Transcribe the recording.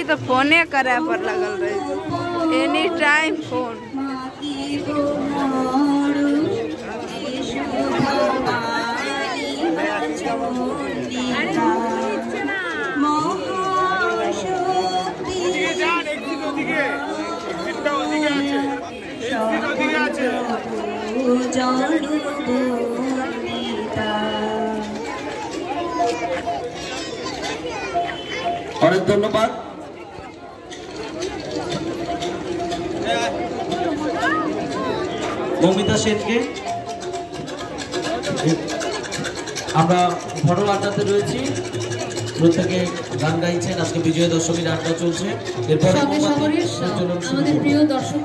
खाली तो फोने करे पर लगल रहे एनी टाइम फोन ওদিকে যান মৌমিতা সেনকে। আমরা ফটো আড্ডাতে রয়েছি। প্রত্যেকে গান গাইছেন আজকে বিজয় দশমীর আড্ডা চলছে। এরপরে আমাদের প্রিয় দর্শক